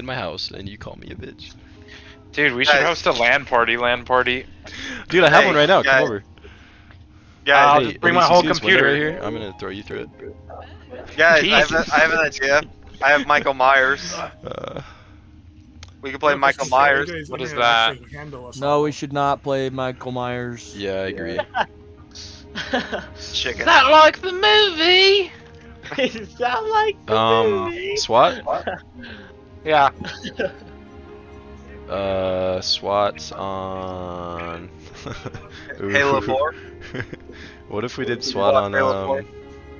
in my house and you call me a bitch. Dude, we should Guys. host a land party. Land party. Dude, I have Hey, one right now. guys. Come over. Guys, I'll Hey, just bring Elise, my you whole see this window computer. right here. I'm gonna throw you through it. guys, I have, Jesus. a, I have an idea. I have Michael Myers. Uh, We can play Michael Myers. What is that? No, we should not play Michael Myers. yeah, I agree. Chicken. Is that like the movie? Is that like the Um, movie? SWAT. Yeah. Uh, SWAT on. Halo 4. what if we did SWAT on Halo um?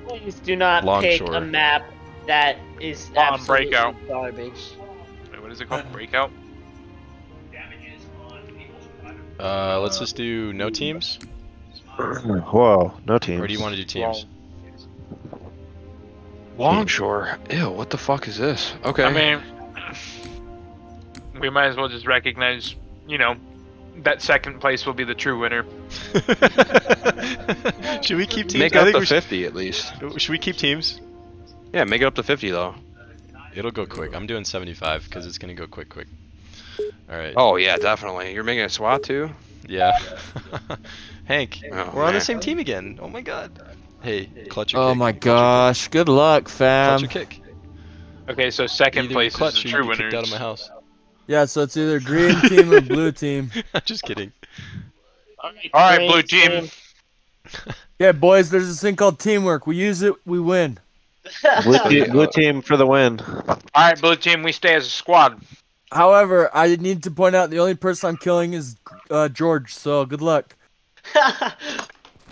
Please do not Longshore. pick a map that is On absolutely Breakout. garbage. Wait, what is it called? Breakout? Uh, let's just do no teams, Whoa, no teams. or do you want to do teams? Longshore. Ew, what the fuck is this? Okay. I mean, we might as well just recognize, you know, that second place will be the true winner. should we keep teams? make it up think to we should, 50 at least. should we keep teams? Yeah, make it up to 50 though. It'll go quick. I'm doing 75 because it's gonna go quick, quick. All right. Oh yeah, definitely. You're making a SWAT too? Yeah. Hank, Oh, we're on the same team again. Oh my god. Hey, clutch your Oh kick. my gosh, good luck, kick, fam. Clutch your kick. Okay, so second Either place clutch is the or true you get kicked winner. out of my house. Yeah, so it's either green team or blue team. I'm just kidding. Alright, All right, blue team. Yeah, boys, there's this thing called teamwork. We use it, we win. Blue, te- blue team for the win. All right, blue team, we stay as a squad. However, I need to point out the only person I'm killing is uh, George. So good luck.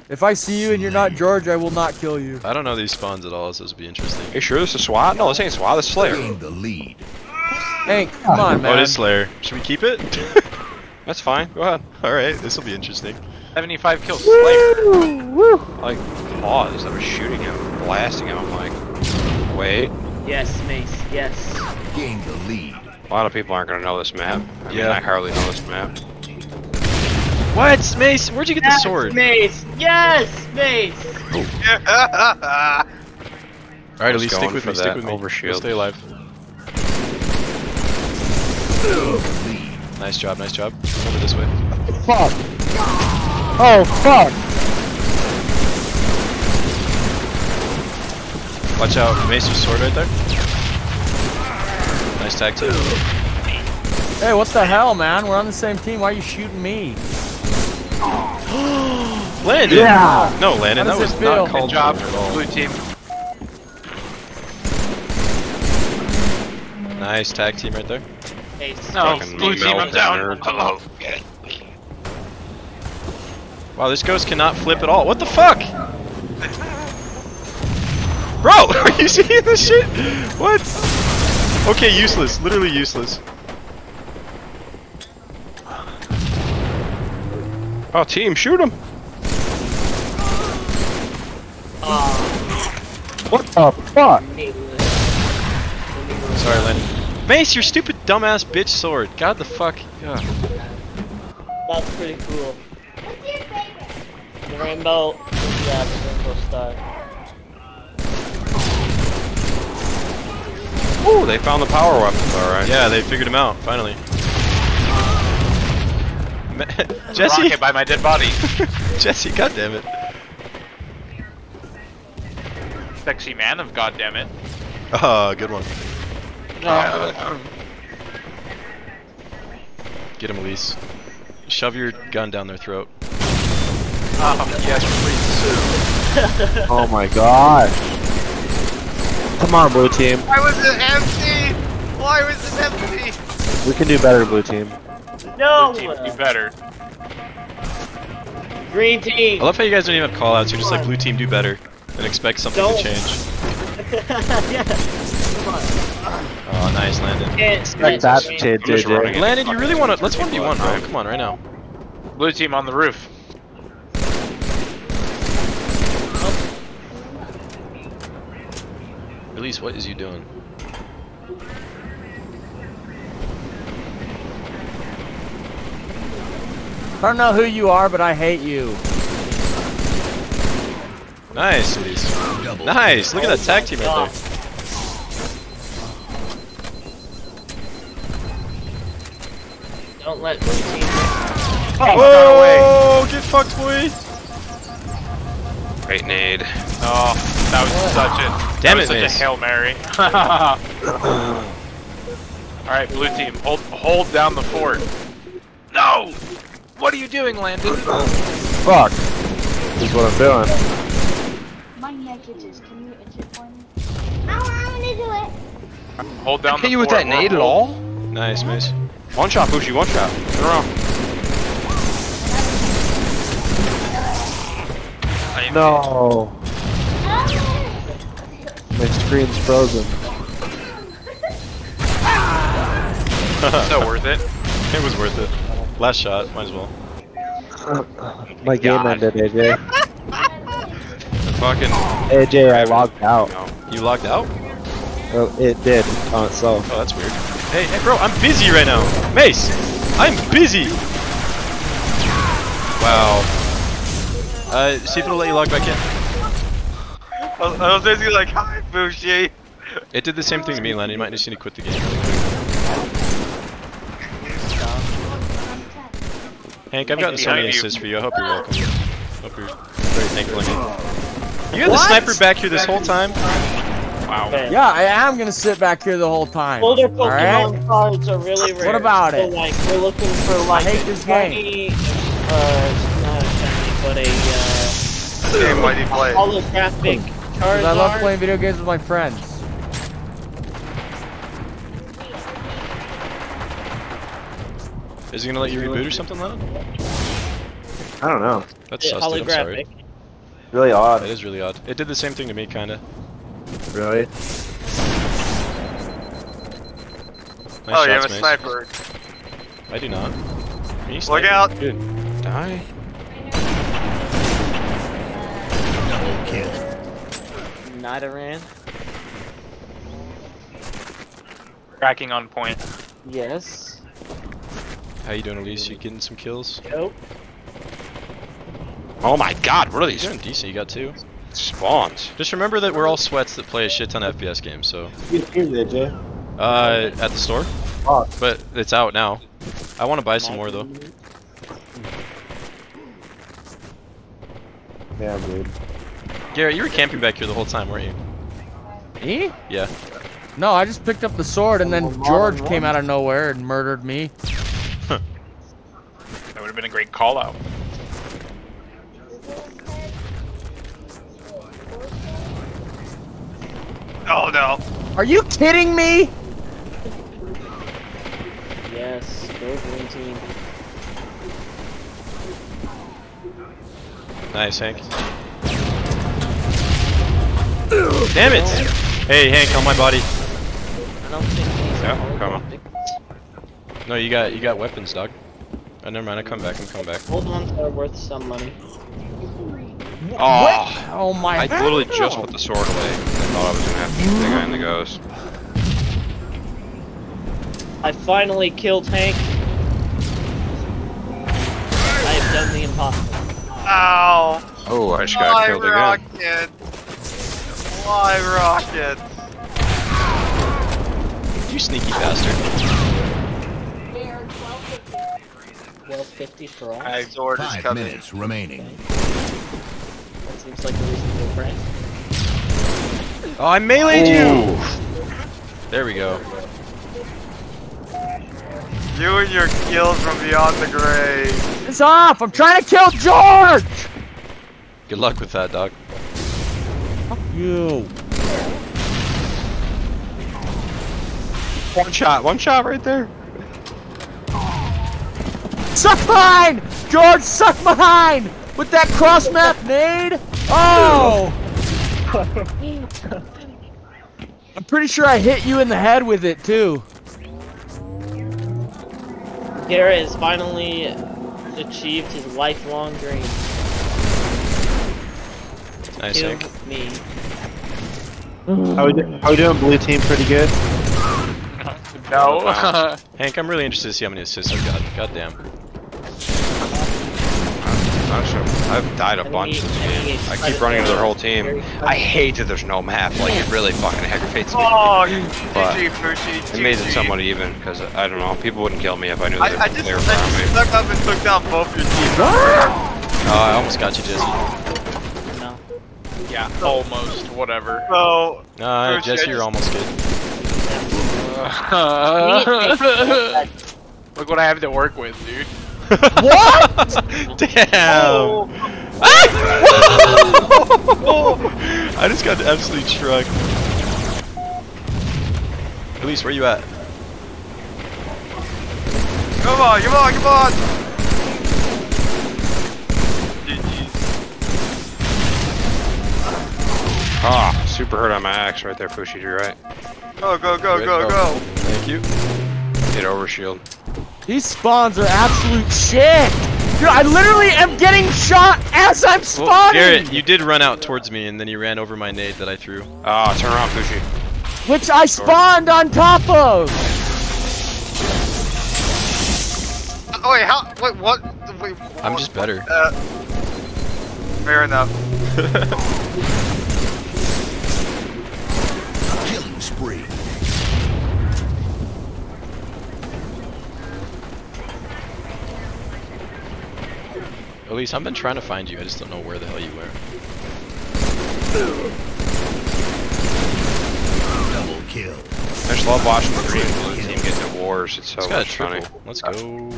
If I see you and you're not George, I will not kill you. I don't know these spawns at all, so this will be interesting. Are you sure this is SWAT? No, this ain't SWAT. This is Slayer. the lead. Hank, come on, Oh, man. it is Slayer. Should we keep it? That's fine. Go ahead. Alright, this will be interesting. 75 kills, Slayer. Like claws that are shooting him, blasting him. I'm like, wait. yes, Mace. Yes. Gain the lead. A lot of people aren't gonna know this map. I mean, Yeah. I hardly know this map. What? Mace, where'd you get the sword? Mace. Yes, Mace. Alright, at least stick with me, stick with me. We'll overshield. stay alive. Nice job, nice job. Over this way. Fuck. Oh fuck. Watch out, Mace, your sword right there. Nice tag team. Hey, what the hell, man? We're on the same team. Why are you shooting me? Landon! Yeah. No, Landon, that was it feel? not Good job, for at all. blue team. Nice tag team right there. Mace. No, blue team, I'm melted down. nerds. Hello. Wow, this ghost cannot flip at all. What the fuck? Bro, are you seeing this shit? What? Okay, useless. Literally useless. Oh, team, shoot him. Uh, what the fuck? Needless. Sorry, Landon. Mace, your stupid dumbass bitch sword. God the fuck. Yeah. That's pretty cool. The rainbow. Yeah, the rainbow star. Ooh, they found the power weapons. All right. Yeah, they figured him out, finally. Ma- Jesse? Rocket by my dead body. Jesse, goddammit. Sexy man of goddammit. Oh, ah, good one. Get him, Elise. Shove your gun down their throat. Oh, yes, please. Oh my god. Come on, blue team. Why was it empty? Why was it empty? We can do better, blue team. No. Blue team, do better. Green team. I love how you guys don't even have callouts. You're just like, blue team, do better. And expect something Don't. to change. Yeah. Come on. Oh, nice, Landon. Can't Expect that change. to just running it. Landon, you really want to. Let's 1v1, bro. Come on, right now. Blue team on the roof. Elise, what is you doing? I don't know who you are, but I hate you. Nice, Elise. Nice. Look at that tag team right there. Don't let blue team. Whoa! Get fucked, boy! Great nade. Oh, that was such a Damn that it, was such Mace. a hail mary. All right, blue team, hold hold down the fort. No! What are you doing, Landon? Fuck. This is what I'm doing. My neck itches. Can you itch it for me? I want to do it. Hold down Hit you with that nade, at all? Nice, Mace. One shot, Bushi, one shot. Turn around. No. Oh. My screen's frozen. so worth it. It was worth it. Last shot, might as well. My game God. ended, AJ. The fucking. AJ, I logged out. No. You logged out? Well, it did on itself. Oh, that's weird. Hey, hey, bro, I'm busy right now. Mace, I'm busy. Wow. Uh, see if it'll let you log back in. I was, I was basically like, hi, Bushi. It did the same thing to me, Lenny. You might just need to quit the game. Hank, I've gotten so many assists for you. I hope you're welcome. Hope you're very thankful. Lenny. You had the sniper back here this whole time? Wow. Okay. Yeah, I am gonna sit back here the whole time. Older Alright? Pokemon cards are really rare. What about so, it? like, we're looking for like hate this a shiny, uh, not a shiny, but a uh, Game, why do you play? holographic Because I love playing video games with my friends. Is he gonna let you reboot or something, Lennon? I don't know. That's Yeah, sus, dude. I'm sorry. holographic. Really odd. It is really odd. It did the same thing to me, kinda. Really? Nice oh, you have a Mace. sniper. I do not. Can you Look snipe me? out. Good. Die. Kill. Nidoran. Cracking on point. Yes. How you doing, Elise? You getting some kills? Nope. Oh my god, what are these? You're these doing decent. You got two. spawns? Just remember that we're all sweats that play a shit ton of FPS games. So, You did, AJ. uh, at the store, Oh, but it's out now. I want to buy some more though. damn, dude. Garrett, you were camping back here the whole time, weren't you? Me? Yeah. No, I just picked up the sword and then George came out of nowhere and murdered me. That would have been a great call Oh no. Are you kidding me? Yes. Go green team. Nice, Hank. Damn it! Hey, Hank, on my body. I don't think these Yeah, are come on. No, you got you got weapons, dog. Oh, never mind. I come back. I'm coming back. Old on, are worth some money. Oh, Oh my I literally just put the sword away. I thought I was gonna have to shoot the guy in the ghost. I finally killed Hank. I have done the impossible. Ow. Oh, I just got Why killed again. rocket? Why rocket? You sneaky bastard. Well, 50 for all. Alright, is Five minutes remaining. That seems like a reasonable price. Oh, I meleeed you! There we go. You and your kills from beyond the grave. It's off! I'm trying to kill George! Good luck with that, dog. You. One shot, one shot right there. Suck mine! George, suck mine! With that cross map nade? Oh! I'm pretty sure I hit you in the head with it too. Garrett has finally achieved his lifelong dream. Nice, Kill me. How we, do- how we doing, blue team? Pretty good? No. Hank, I'm really interested to see how many assists you got. God damn. not sure. I've died a bunch this game. I keep running into their whole team. I hate that there's no map. Like it really fucking aggravates me. Oh, But GG, Fushi. It made it GG. somewhat even because I don't know. People wouldn't kill me if I knew I, that I just, they I were around me. just stuck up and took down both your teams. Oh, I almost got you, Jesse. No. Yeah, almost. Whatever. So, uh, Nah, Fushi, Jesse, I you're almost good. Look what I have to work with, dude. What? Damn! I just got absolutely trucked. Elise, where you at? come on, come on, come on. GG. Ah, super hurt on my axe right there, Fushi. You're right. Go, go, go, Good, go, go. go. Thank you. Hit over shield. These spawns are absolute shit. Dude, I literally am getting shot as I'm Well, spawning. Garrett, you did run out towards me, and then you ran over my nade that I threw. Ah, turn around, Fushi. which I spawned on top of. Oh, wait, how, wait, what? Wait, I'm just better. Uh, fair enough. Killing spree. Elise, I've been trying to find you. I just don't know where the hell you were. Double kill. I just love watching the green and blue team get into wars. It's so Let's got a much funny. Let's go.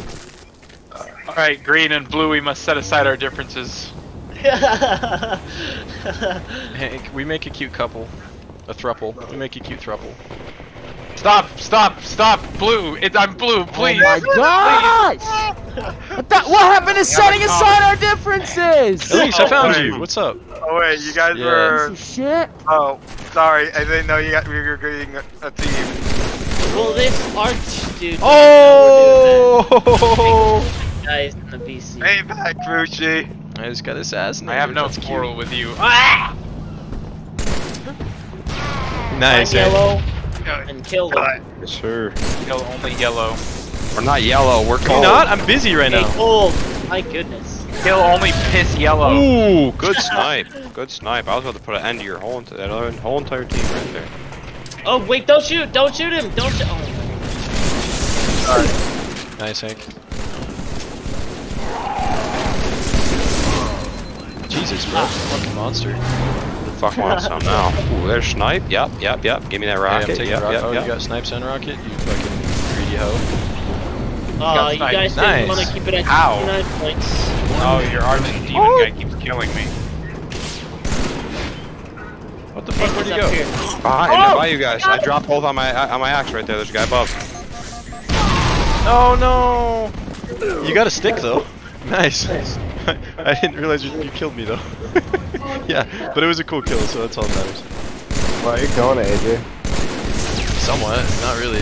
Alright, green and blue, we must set aside our differences. Hank, we make a cute couple. A thruple. We make a cute thruple. Stop, stop, stop, blue! It, I'm blue, please! Oh my gosh! What, the- what happened to setting aside our differences? Elise, I found wait. you. What's up? Oh, wait, you guys Yeah. were. Piece shit. Oh, sorry, I didn't know you got, you were getting a, a team. well, this arch dude. Oh! Guys in the BC. Hey, back, Fushi. I just got assassinated. I have no That's cute. quarrel with you. Ah! Nice. Find Hank. yellow and kill them. God. Yes. Kill only yellow. We're not yellow. We're Are you cold. not? I'm busy right Hey, now. gold. My goodness. Kill only piss yellow. Ooh, good snipe. Good snipe. I was about to put an end to your whole that other whole entire team right there. Oh wait! Don't shoot! Don't shoot him! Don't shoot! Oh. Nice, Hank. Jesus, bro. Fucking monster. Fuck wants some now. Ooh, there's snipe. Yep, yep, yep. Give me that Hey, rocket. taking yep, rock- yep, oh, yep. you got snipes and rocket? You fucking greedy hoe. Oh, you guys Nice. didn't want to keep it at How? 69 points. Oh, your arch demon guy keeps killing me. What the fuck? Where'd He's he go? here. Behind, oh, by you guys. I dropped both on my uh, on my axe right there. There's a guy above. Oh no! You got a stick though. Nice. I didn't realize you, you killed me though. yeah, but it was a cool kill, so that's all that matters. Where are you going, AJ? Somewhat, not really.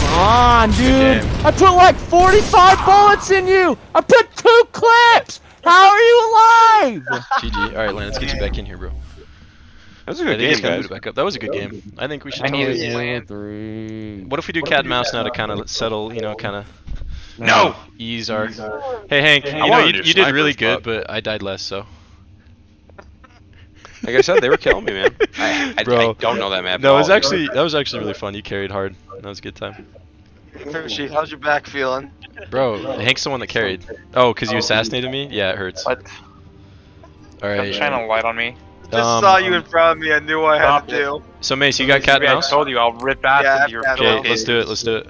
Come on, dude. I put like 45 bullets in you. I put two clips. How are you alive? GG. All right, Lance, let's get you back in here, bro. That was a I good game, gonna guys. back up. That was a good game. I think we should I need totally. a. Three. What if we do cat and mouse now to kind of settle, you know, kind of No. ease our. Hey Hank, you know you, you did really good, but I died less, so. Like I said, they were killing me, man. I, I, Bro. I don't know that map. No, it was actually that was actually really fun. You carried hard. That was a good time, Fushi, how's your back feeling? bro. Hank's the one that carried. Oh, cause you assassinated me? Yeah, it hurts. All What? right. Shine a light on me. Just Um, saw you in front of me, I knew what I had to do. So Mace, you got cat and Maybe I told you I'll rip ass Yeah, into your I've Okay, Okay. let's do it. Let's do it.